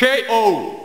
KO.